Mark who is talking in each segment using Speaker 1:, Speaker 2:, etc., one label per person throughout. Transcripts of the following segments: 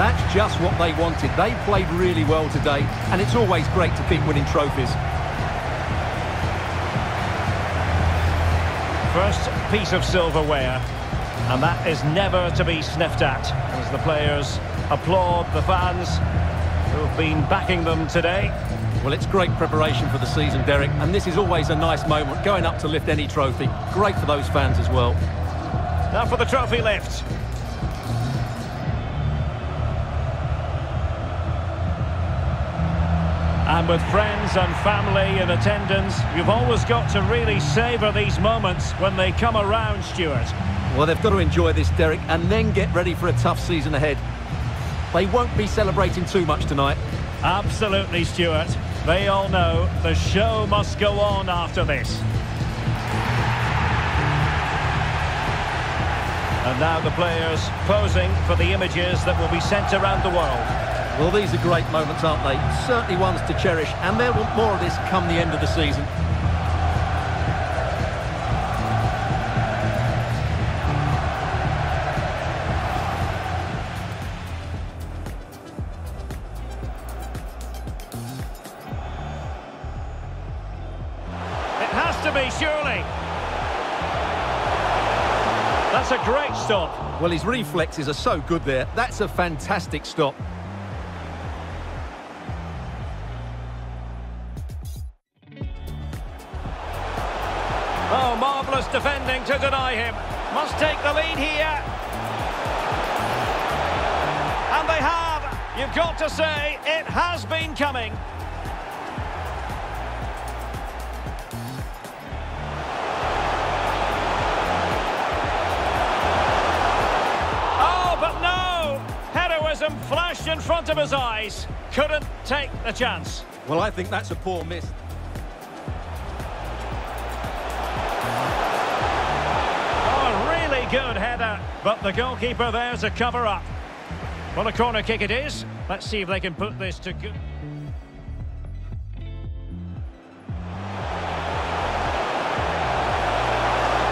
Speaker 1: That's just what they wanted. They played really well today, and it's always great to keep winning trophies.
Speaker 2: First piece of silverware, and that is never to be sniffed at as the players applaud the fans who have been backing them today.
Speaker 1: Well, it's great preparation for the season, Derek, and this is always a nice moment, going up to lift any trophy. Great for those fans as well.
Speaker 2: Now for the trophy lift. And with friends and family in attendance, you've always got to really savour these moments when they come around, Stuart.
Speaker 1: Well, they've got to enjoy this, Derek, and then get ready for a tough season ahead. They won't be celebrating too much tonight.
Speaker 2: Absolutely, Stuart. They all know the show must go on after this. And now the players posing for the images that will be sent around the world.
Speaker 1: Well, these are great moments, aren't they? Certainly ones to cherish, and there will more of this come the end of the season.
Speaker 2: It has to be, surely. That's a great stop.
Speaker 1: Well, his reflexes are so good there. That's a fantastic stop.
Speaker 2: Defending to deny him. Must take the lead here. And they have. You've got to say, it has been coming. Oh, but no! Heroism flashed in front of his eyes. Couldn't take the chance.
Speaker 1: Well, I think that's a poor miss.
Speaker 2: Good header, but the goalkeeper there's a cover up. Well, a corner kick it is. Let's see if they can put this to good.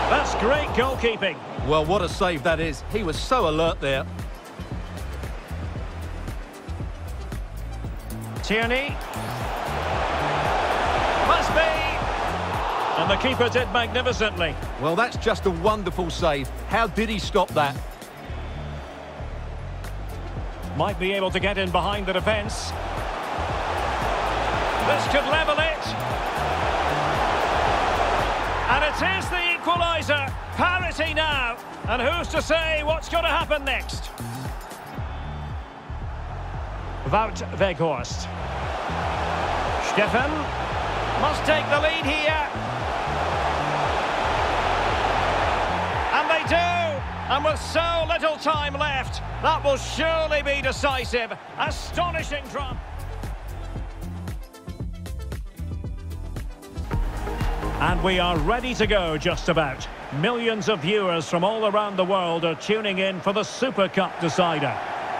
Speaker 2: That's great goalkeeping.
Speaker 1: Well, what a save that is. He was so alert there.
Speaker 2: Tierney. Must be. And the keeper did magnificently.
Speaker 1: Well, that's just a wonderful save. How did he stop that?
Speaker 2: Might be able to get in behind the defence. This could level it. And it is the equaliser. Parity now. And who's to say what's going to happen next? Wout Weghorst. Steffen must take the lead here. And with so little time left, that will surely be decisive. Astonishing drop. And we are ready to go just about. Millions of viewers from all around the world are tuning in for the Super Cup decider.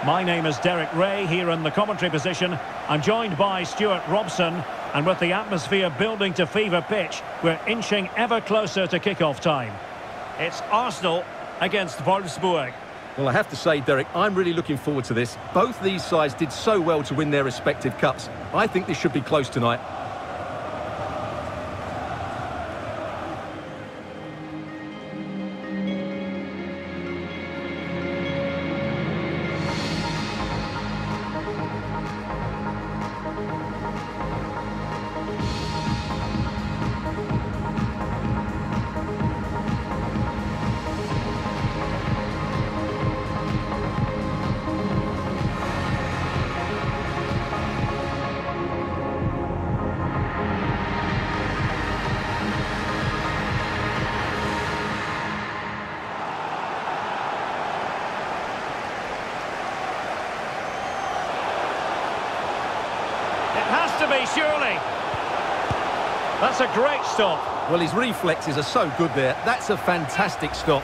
Speaker 2: My name is Derek Ray here in the commentary position. I'm joined by Stuart Robson. And with the atmosphere building to fever pitch, we're inching ever closer to kick-off time. It's Arsenal against Wolfsburg.
Speaker 1: Well, I have to say, Derek, I'm really looking forward to this. Both these sides did so well to win their respective cups. I think this should be close tonight.
Speaker 2: Has to be, surely. That's a great stop.
Speaker 1: Well, his reflexes are so good there. That's a fantastic stop.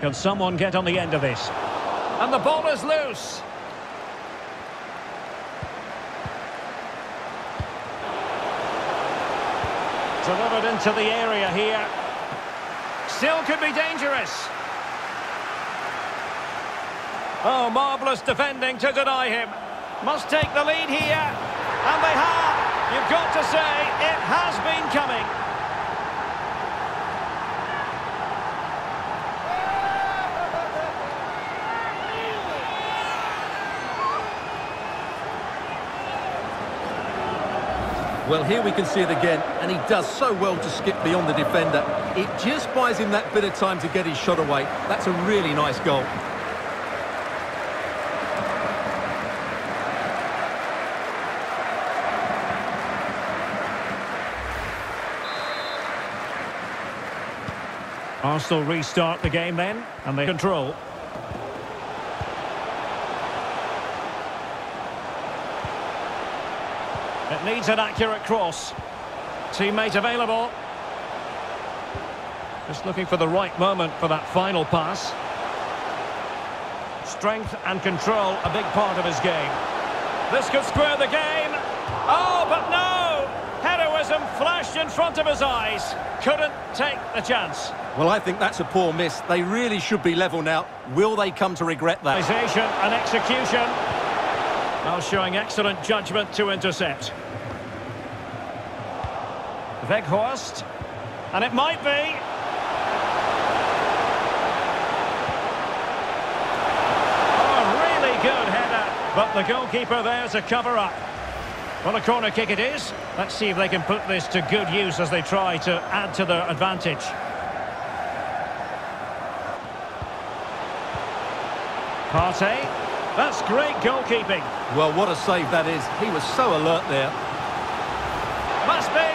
Speaker 2: Can someone get on the end of this? And the ball is loose. Delivered into the area here. Still could be dangerous. Oh, marvellous defending to deny him. Must take the lead here. And they have. You've got to say, it has been coming.
Speaker 1: Well, here we can see it again, and he does so well to skip beyond the defender. It just buys him that bit of time to get his shot away. That's a really nice goal.
Speaker 2: Arsenal restart the game then, and they control. Needs an accurate cross. Teammate available. Just looking for the right moment for that final pass. Strength and control, a big part of his game. This could square the game. Oh, but no! Heroism flashed in front of his eyes. Couldn't take the chance.
Speaker 1: Well, I think that's a poor miss. They really should be level now. Will they come to regret that?
Speaker 2: And execution. Now showing excellent judgment to intercept. Weghorst. And it might be. Oh, really good header. But the goalkeeper there to cover up. Well, a corner kick it is. Let's see if they can put this to good use as they try to add to their advantage. Partey. That's great goalkeeping.
Speaker 1: Well, what a save that is. He was so alert there.
Speaker 2: Must be.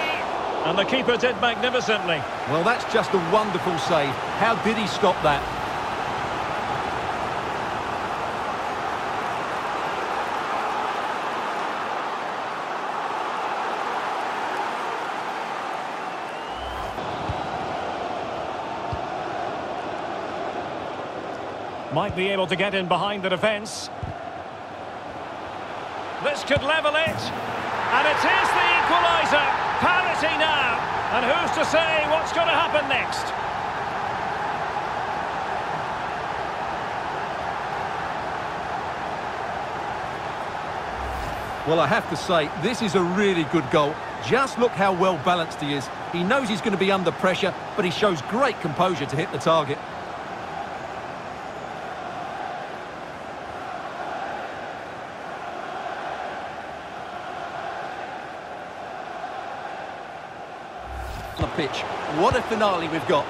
Speaker 2: And the keeper did magnificently.
Speaker 1: Well, that's just a wonderful save. How did he stop that?
Speaker 2: Might be able to get in behind the defence. This could level it. And it is the equaliser. Parity now. And who's to say what's going to happen next?
Speaker 1: Well, I have to say, this is a really good goal. Just look how well balanced he is. He knows he's going to be under pressure, but he shows great composure to hit the target. Pitch. What a finale we've got.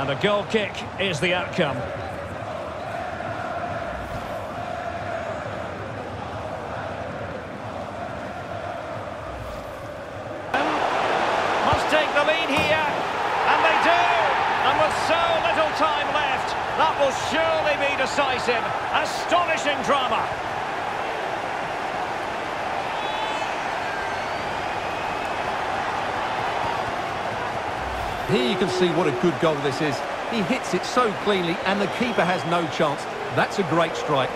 Speaker 2: And a goal kick is the outcome. Must take the lead here. And they do. And with so little time left, that will surely be decisive. Astonishing drama.
Speaker 1: Here you can see what a good goal this is. He hits it so cleanly and the keeper has no chance. That's a great strike.